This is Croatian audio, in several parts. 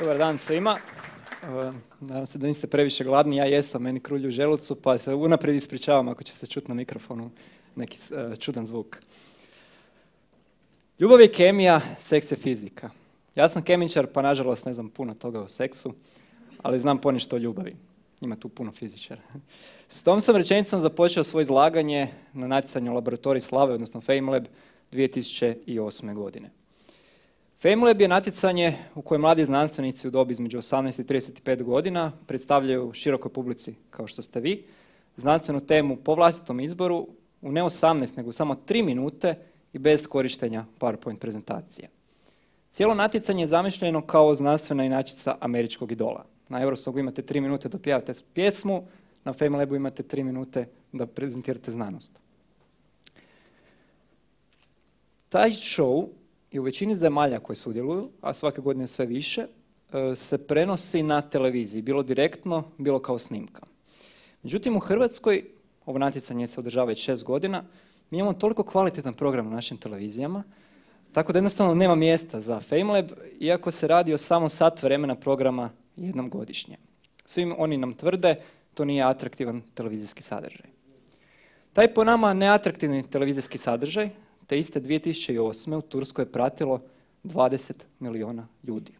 Dobar dan svima. Nadam se da niste previše gladni, ja jesam, meni krulju u želucu, pa se unaprijed ispričavam ako će se čuti na mikrofonu neki e, čudan zvuk. Ljubav je kemija, seks je fizika. Ja sam kemičar, pa nažalost ne znam puno toga o seksu, ali znam ponešto o ljubavi. Ima tu puno fizičara. S tom sam rečenicom započeo svoje izlaganje na natjecanju laboratoriji Slave, odnosno FameLab, 2008. godine. FameLab je natjecanje u kojem mladi znanstvenici u dobi između 18 i 35 godina predstavljaju širokoj publici, kao što ste vi, znanstvenu temu po vlastitom izboru u ne 18, nego samo 3 minute i bez korištenja PowerPoint prezentacije. Cijelo natjecanje je zamišljeno kao znanstvena inačica američkog idola. Na Eurosogu imate 3 minute da pjevate pjesmu, na FameLabu imate 3 minute da prezentirate znanost. Taj show i u većini zemalja koje sudjeluju, a svake godine sve više, e, se prenosi na televiziji, bilo direktno, bilo kao snimka. Međutim, u Hrvatskoj, ovo natjecanje se održava već šest godina, mi imamo toliko kvalitetan program na našim televizijama, tako da jednostavno nema mjesta za FameLab, iako se radi o samo sat vremena programa jednom godišnje. Svim oni nam tvrde, to nije atraktivan televizijski sadržaj. Taj po nama neatraktivni televizijski sadržaj te iste 2008. u Turskoj je pratilo 20 milijuna ljudi.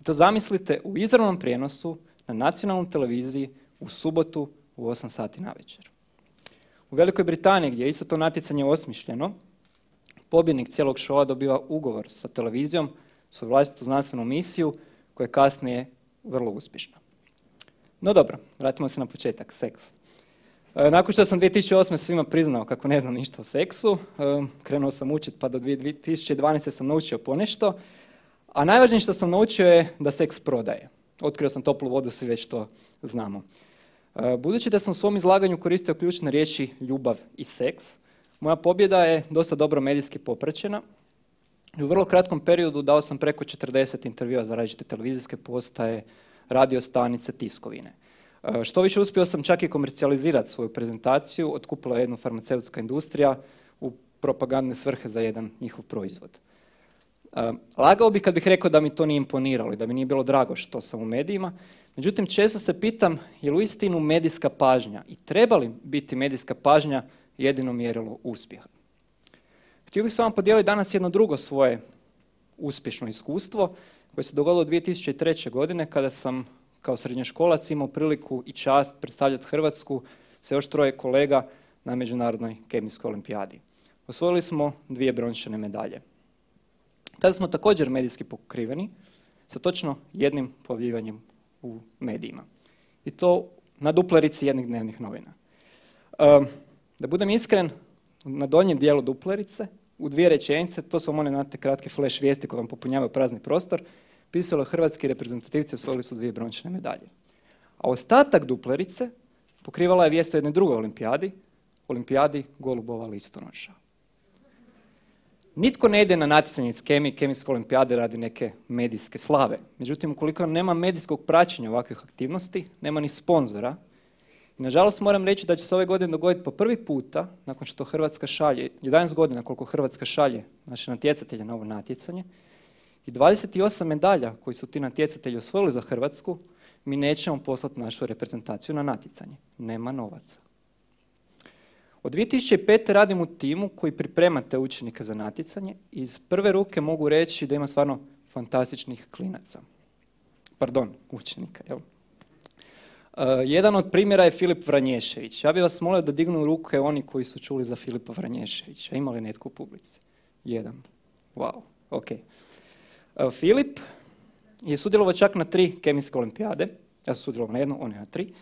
I to zamislite u izravnom prijenosu na nacionalnoj televiziji u subotu u 8 sati na večer. U Velikoj Britaniji gdje je isto to natjecanje osmišljeno, pobjednik cijelog šova dobiva ugovor sa televizijom, svoju vlastitu znanstvenu misiju koja je kasnije vrlo uspješna. No dobro, vratimo se na početak, seks. E, nakon što sam 2008. svima priznao kako ne znam ništa o seksu, e, krenuo sam učiti pa do 2012. sam naučio ponešto, a najvažnije što sam naučio je da seks prodaje. Otkrio sam toplu vodu, svi već to znamo. E, budući da sam u svom izlaganju koristio ključne riječi ljubav i seks, moja pobjeda je dosta dobro medijski popraćena u vrlo kratkom periodu dao sam preko 40 intervjua za različite televizijske postaje, radio stanice, tiskovine. E, što više uspio sam čak i komercijalizirati svoju prezentaciju, otkupila jednu farmaceutska industrija u propagandne svrhe za jedan njihov proizvod. E, lagao bih kad bih rekao da mi to nije imponiralo i da mi nije bilo drago što sam u medijima, međutim često se pitam je li uistinu medijska pažnja i treba li biti medijska pažnja jedino mjerilo uspjeha. Htio bih s vama podijeliti danas jedno drugo svoje uspješno iskustvo koje se dogodilo 2003. godine kada sam kao srednjoškolac imao priliku i čast predstavljati Hrvatsku sa još troje kolega na Međunarodnoj kemijskoj olimpijadi. Osvojili smo dvije brončane medalje. Tada smo također medijski pokriveni sa točno jednim pojavljivanjem u medijima. I to na duplerici jednih dnevnih novina. Da budem iskren, na donjem dijelu duplerice, u dvije rečenice, to su one te kratke flash vijesti koje vam popunjavaju prazni prostor, pisalo hrvatski reprezentativci osvojili su dvije brončane medalje. A ostatak duplerice pokrivala je vijest o jednoj drugoj olimpijadi, olimpijadi golubova listonoša. Nitko ne ide na natjecanje iz kemije, kemijske olimpijade radi neke medijske slave. Međutim, ukoliko nema medijskog praćenja ovakvih aktivnosti, nema ni sponzora. I nažalost moram reći da će se ove godine dogoditi po prvi puta, nakon što Hrvatska šalje, 11 godina koliko Hrvatska šalje naše natjecatelje na ovo natjecanje, i 28 medalja koji su ti natjecatelji osvojili za Hrvatsku, mi nećemo poslati našu reprezentaciju na natjecanje. Nema novaca. Od 2005. radim u timu koji priprema te učenike za natjecanje i iz prve ruke mogu reći da ima stvarno fantastičnih klinaca. Pardon, učenika, jel? Uh, jedan od primjera je Filip Vranješević. Ja bih vas molio da dignu ruke oni koji su čuli za Filipa Vranješevića. Ima li netko u publici? Jedan. Wow, ok. Filip je sudjelovao čak na tri kemijske olimpijade, ja sam sudjelovao na jednu, on je na tri.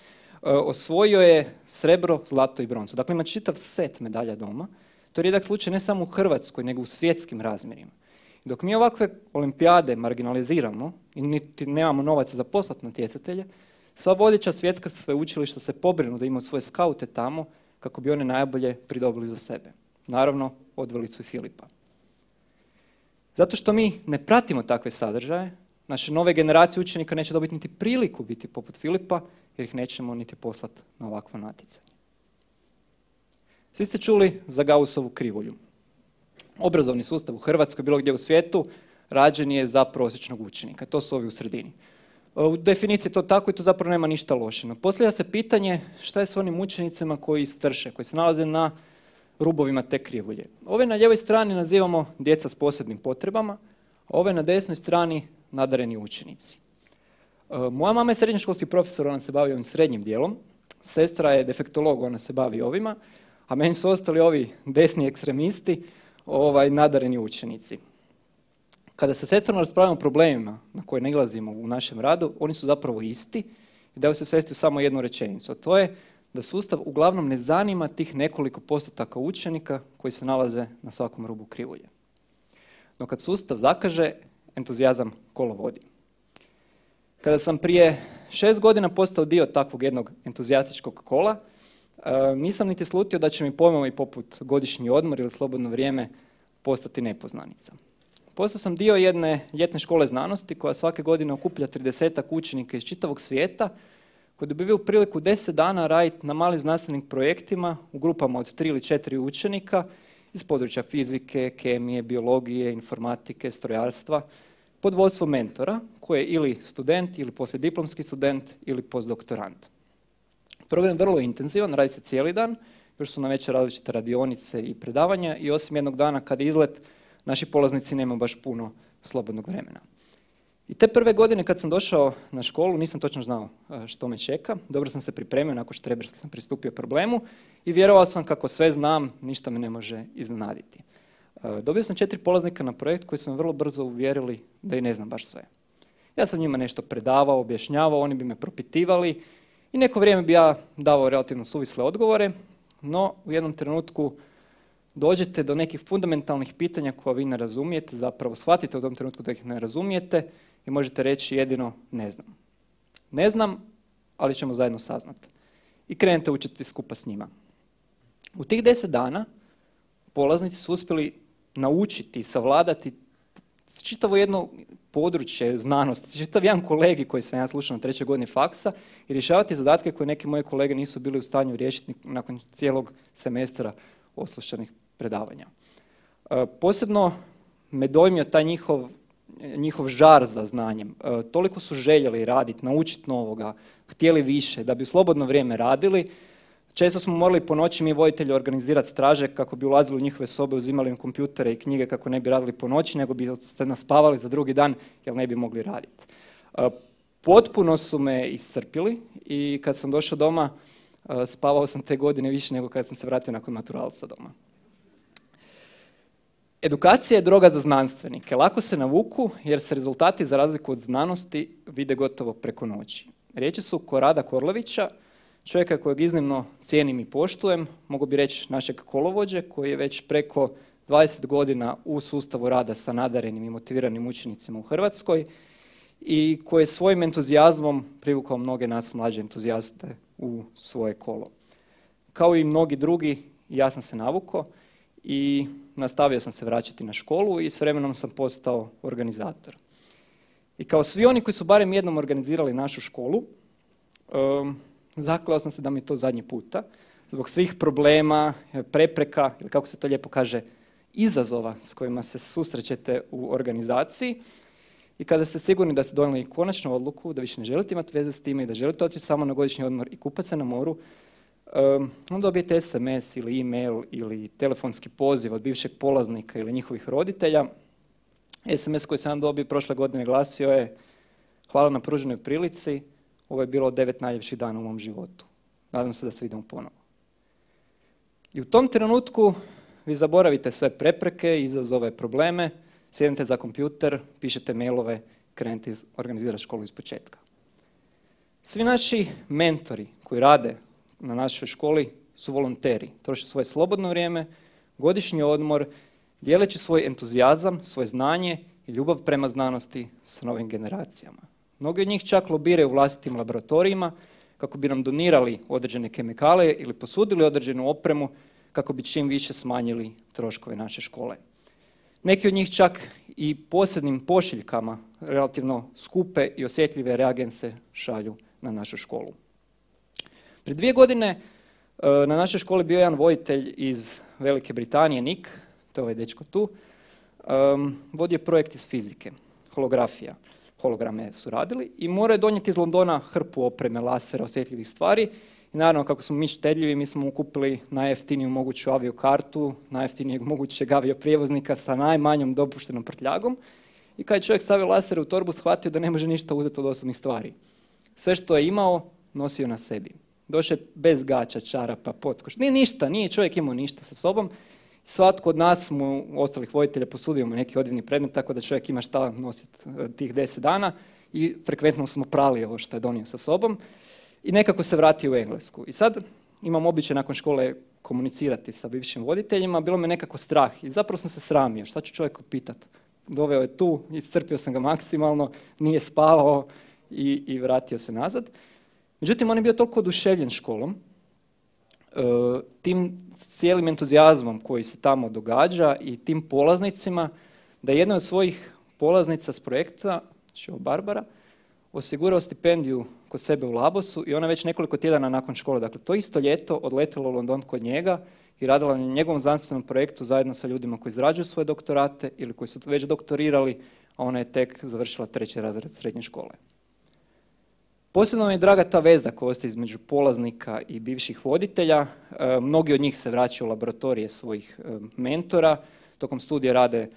Osvojio je srebro, zlato i broncu. Dakle, ima čitav set medalja doma. To je rijedak slučaj ne samo u Hrvatskoj, nego u svjetskim razmjerima. Dok mi ovakve olimpijade marginaliziramo i niti nemamo novaca za poslat natjecatelje, sva vodeća svjetska sveučilišta se pobrinu da imaju svoje skaute tamo kako bi one najbolje pridobili za sebe. Naravno, odveli su i Filipa. Zato što mi ne pratimo takve sadržaje, naše nove generacije učenika neće dobiti niti priliku biti poput Filipa, jer ih nećemo niti poslati na ovakvo natjecanje. Svi ste čuli za Gaussovu krivulju. Obrazovni sustav u Hrvatskoj, bilo gdje u svijetu, rađen je za prosječnog učenika. To su ovi u sredini. U definiciji to tako i to zapravo nema ništa loše. No, postavlja se pitanje šta je s onim učenicima koji strše, koji se nalaze na rubovima te krivulje. Ove na ljevoj strani nazivamo djeca s posebnim potrebama, a ove na desnoj strani nadareni učenici. E, moja mama je srednjoškolski profesor, ona se bavi ovim srednjim dijelom. Sestra je defektolog, ona se bavi ovima, a meni su ostali ovi desni ekstremisti, ovaj nadareni učenici. Kada se sestrom raspravljamo o problemima na koje nalazimo u našem radu, oni su zapravo isti i daju se svesti u samo jednu rečenicu, a to je da sustav uglavnom ne zanima tih nekoliko postotaka učenika koji se nalaze na svakom rubu krivulje. No kad sustav zakaže, entuzijazam kolo vodi. Kada sam prije šest godina postao dio takvog jednog entuzijastičkog kola, e, nisam niti slutio da će mi pojmovi poput godišnji odmor ili slobodno vrijeme postati nepoznanica. Postao sam dio jedne ljetne škole znanosti koja svake godine okuplja 30 učenika iz čitavog svijeta koji dobivaju priliku 10 dana raditi na malim znanstvenim projektima u grupama od 3 ili 4 učenika iz područja fizike, kemije, biologije, informatike, strojarstva, pod vodstvom mentora koji je ili student ili poslijediplomski student ili postdoktorant. Program je vrlo intenzivan, radi se cijeli dan, još su na večer različite radionice i predavanja i osim jednog dana kad je izlet, naši polaznici nemaju baš puno slobodnog vremena. I te prve godine kad sam došao na školu nisam točno znao e, što me čeka. Dobro sam se pripremio, nakon štreberski sam pristupio problemu i vjerovao sam kako sve znam, ništa me ne može iznenaditi. E, dobio sam četiri polaznika na projekt koji su me vrlo brzo uvjerili da i ne znam baš sve. Ja sam njima nešto predavao, objašnjavao, oni bi me propitivali i neko vrijeme bi ja davao relativno suvisle odgovore, no u jednom trenutku dođete do nekih fundamentalnih pitanja koja vi ne razumijete, zapravo shvatite u tom trenutku da ih ne razumijete i možete reći jedino ne znam. Ne znam, ali ćemo zajedno saznati. I krenete učiti skupa s njima. U tih deset dana polaznici su uspjeli naučiti, savladati čitavo jedno područje znanosti, čitav jedan kolegi koji sam ja slušao na trećoj godini faksa i rješavati zadatke koje neki moji kolege nisu bili u stanju riješiti nakon cijelog semestra oslušanih predavanja. E, posebno me dojmio taj njihov, njihov žar za znanjem. E, toliko su željeli raditi, naučiti novoga, htjeli više, da bi u slobodno vrijeme radili. Često smo morali po noći mi voditelji organizirati straže kako bi ulazili u njihove sobe, uzimali im kompjutere i knjige kako ne bi radili po noći, nego bi se naspavali za drugi dan jer ne bi mogli raditi. E, potpuno su me iscrpili i kad sam došao doma, spavao sam te godine više nego kad sam se vratio nakon maturalca doma. Edukacija je droga za znanstvenike. Lako se navuku jer se rezultati za razliku od znanosti vide gotovo preko noći. Riječi su Korada Korlovića, čovjeka kojeg iznimno cijenim i poštujem, mogu bi reći našeg kolovođe koji je već preko 20 godina u sustavu rada sa nadarenim i motiviranim učenicima u Hrvatskoj i koji je svojim entuzijazmom privukao mnoge nas mlađe entuzijaste u svoje kolo. Kao i mnogi drugi, ja sam se navukao i nastavio sam se vraćati na školu i s vremenom sam postao organizator. I kao svi oni koji su barem jednom organizirali našu školu, um, zaklao sam se da mi je to zadnji puta, zbog svih problema, prepreka, ili kako se to lijepo kaže, izazova s kojima se susrećete u organizaciji. I kada ste sigurni da ste donijeli konačnu odluku, da više ne želite imati veze s time i da želite otići samo na godišnji odmor i kupati se na moru, onda dobijete SMS ili e-mail ili telefonski poziv od bivšeg polaznika ili njihovih roditelja. SMS koji sam dobio prošle godine glasio je hvala na pruženoj prilici, ovo je bilo devet najljepših dana u mom životu. Nadam se da se vidimo ponovo. I u tom trenutku vi zaboravite sve prepreke, izazove, probleme, sjednete za kompjuter, pišete mailove, krenete organizirati školu iz početka. Svi naši mentori koji rade na našoj školi su volonteri. Troše svoje slobodno vrijeme, godišnji odmor, dijeleći svoj entuzijazam, svoje znanje i ljubav prema znanosti sa novim generacijama. Mnogi od njih čak lobiraju u vlastitim laboratorijima kako bi nam donirali određene kemikale ili posudili određenu opremu kako bi čim više smanjili troškove naše škole. Neki od njih čak i posebnim pošiljkama relativno skupe i osjetljive reagense šalju na našu školu. Prije dvije godine e, na našoj školi bio jedan vojitelj iz Velike Britanije, Nick, to je ovaj dečko tu, um, vodio je projekt iz fizike, holografija. Holograme su radili i moraju donijeti iz Londona hrpu opreme, lasera, osjetljivih stvari. I naravno, kako smo mi štedljivi, mi smo kupili najjeftiniju moguću aviokartu, najjeftinijeg mogućeg avioprijevoznika sa najmanjom dopuštenom prtljagom. I kad je čovjek stavio lasere u torbu, shvatio da ne može ništa uzeti od osobnih stvari. Sve što je imao, nosio na sebi. Došao bez gača, čarapa, potkoš. Nije ništa, nije čovjek imao ništa sa sobom. Svatko od nas mu, ostalih voditelja, posudio mu neki odivni predmet, tako da čovjek ima šta nositi e, tih deset dana i frekventno smo prali ovo što je donio sa sobom i nekako se vratio u Englesku. I sad imam običaj nakon škole komunicirati sa bivšim voditeljima, bilo me nekako strah i zapravo sam se sramio, šta ću čovjeku pitat? Doveo je tu, iscrpio sam ga maksimalno, nije spavao i, i vratio se nazad. Međutim, on je bio toliko oduševljen školom, e, tim cijelim entuzijazmom koji se tamo događa i tim polaznicima, da je jedna od svojih polaznica s projekta, znači Barbara, osigurao stipendiju kod sebe u Labosu i ona već nekoliko tjedana nakon škole, dakle to isto ljeto odletela u London kod njega i radila na njegovom znanstvenom projektu zajedno sa ljudima koji izrađuju svoje doktorate ili koji su već doktorirali, a ona je tek završila treći razred srednje škole. Posebno mi je draga ta veza koja ostaje između polaznika i bivših voditelja. E, mnogi od njih se vraćaju u laboratorije svojih e, mentora, tokom studija rade e,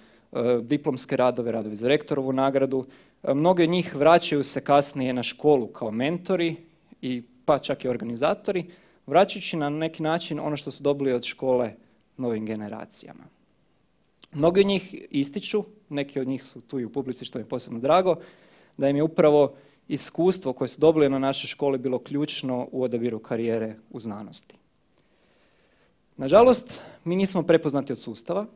diplomske radove, radovi za rektorovu nagradu. Mnogi od njih vraćaju se kasnije na školu kao mentori i pa čak i organizatori, vraćajući na neki način ono što su dobili od škole novim generacijama. Mnogi od njih ističu, neki od njih su tu i u publici što mi je posebno drago, da im je upravo iskustvo koje su dobili na našoj školi bilo ključno u odabiru karijere u znanosti. Nažalost, mi nismo prepoznati od sustava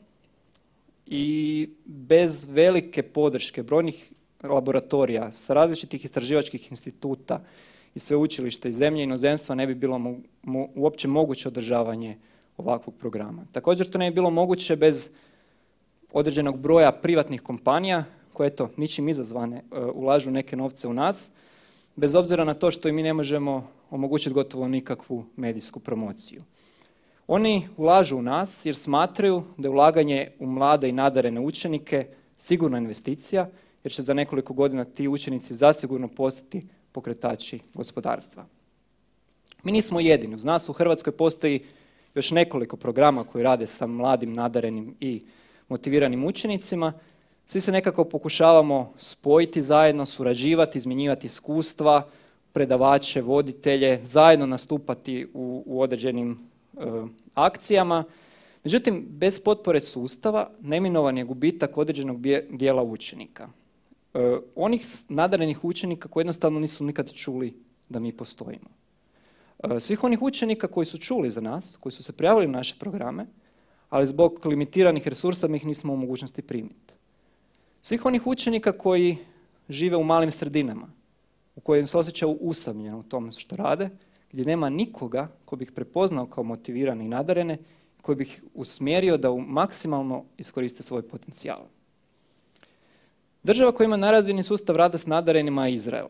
i bez velike podrške brojnih laboratorija sa različitih istraživačkih instituta i sveučilišta iz zemlje i inozemstva ne bi bilo uopće moguće održavanje ovakvog programa. Također to ne bi bilo moguće bez određenog broja privatnih kompanija koje to ničim izazvane e, ulažu neke novce u nas, bez obzira na to što i mi ne možemo omogućiti gotovo nikakvu medijsku promociju. Oni ulažu u nas jer smatraju da je ulaganje u mlade i nadarene učenike sigurna investicija, jer će za nekoliko godina ti učenici zasigurno postati pokretači gospodarstva. Mi nismo jedini. Uz nas u Hrvatskoj postoji još nekoliko programa koji rade sa mladim, nadarenim i motiviranim učenicima svi se nekako pokušavamo spojiti zajedno, surađivati, izmjenjivati iskustva, predavače, voditelje, zajedno nastupati u, u određenim e, akcijama. Međutim, bez potpore sustava neminovan je gubitak određenog dijela učenika. E, onih nadarenih učenika koji jednostavno nisu nikad čuli da mi postojimo. E, svih onih učenika koji su čuli za nas, koji su se prijavili na naše programe, ali zbog limitiranih resursa mi ih nismo u mogućnosti primiti svih onih učenika koji žive u malim sredinama, u kojim se osjećaju usamljeno u tome što rade, gdje nema nikoga ko bi ih prepoznao kao motivirane i nadarene, koji bi ih usmjerio da maksimalno iskoriste svoj potencijal. Država koja ima narazvijeni sustav rada s nadarenima je Izrael.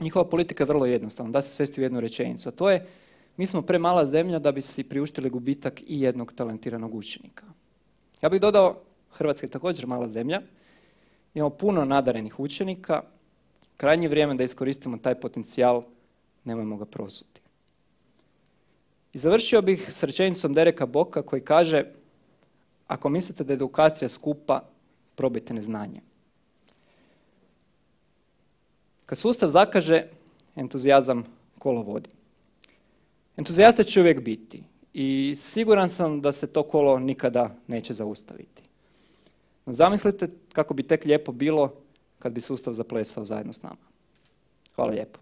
Njihova politika je vrlo jednostavna, da se svesti u jednu rečenicu, a to je mi smo premala zemlja da bi si priuštili gubitak i jednog talentiranog učenika. Ja bih dodao, Hrvatska je također mala zemlja, Imamo puno nadarenih učenika, krajnje vrijeme da iskoristimo taj potencijal, nemojmo ga prosuti. I završio bih s rečenicom Dereka Boka koji kaže ako mislite da je edukacija skupa, probajte neznanje. Kad sustav zakaže, entuzijazam kolo vodi. Entuzijasta će uvijek biti i siguran sam da se to kolo nikada neće zaustaviti. Zamislite kako bi tek lijepo bilo kad bi sustav zaplesao zajedno s nama. Hvala lijepo.